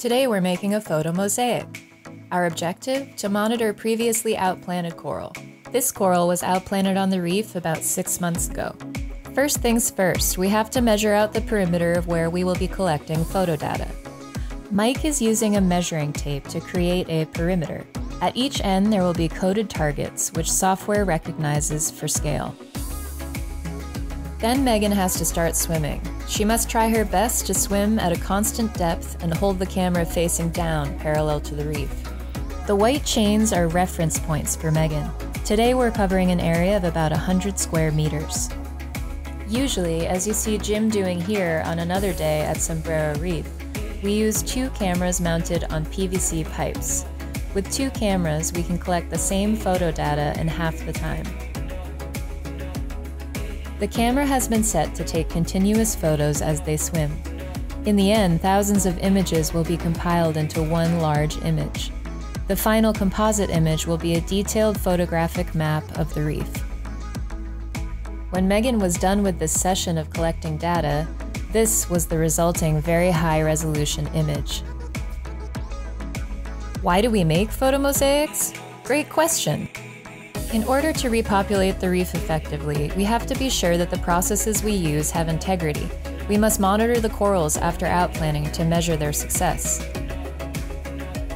Today we're making a photo mosaic. Our objective? To monitor previously outplanted coral. This coral was outplanted on the reef about six months ago. First things first, we have to measure out the perimeter of where we will be collecting photo data. Mike is using a measuring tape to create a perimeter. At each end, there will be coded targets, which software recognizes for scale. Then Megan has to start swimming. She must try her best to swim at a constant depth and hold the camera facing down parallel to the reef. The white chains are reference points for Megan. Today we're covering an area of about 100 square meters. Usually, as you see Jim doing here on another day at Sombrero Reef, we use two cameras mounted on PVC pipes. With two cameras, we can collect the same photo data in half the time. The camera has been set to take continuous photos as they swim. In the end, thousands of images will be compiled into one large image. The final composite image will be a detailed photographic map of the reef. When Megan was done with this session of collecting data, this was the resulting very high resolution image. Why do we make photomosaics? Great question. In order to repopulate the reef effectively, we have to be sure that the processes we use have integrity. We must monitor the corals after outplanting to measure their success.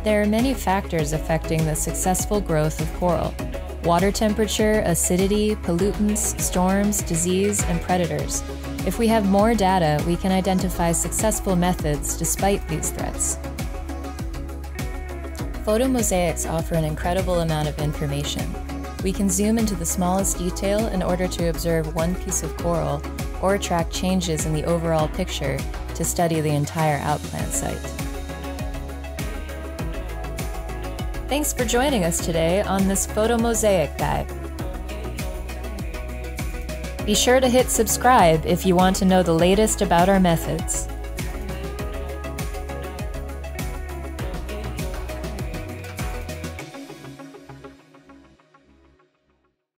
There are many factors affecting the successful growth of coral. Water temperature, acidity, pollutants, storms, disease, and predators. If we have more data, we can identify successful methods despite these threats. Photomosaics offer an incredible amount of information. We can zoom into the smallest detail in order to observe one piece of coral or track changes in the overall picture to study the entire outplant site. Thanks for joining us today on this photo mosaic dive. Be sure to hit subscribe if you want to know the latest about our methods.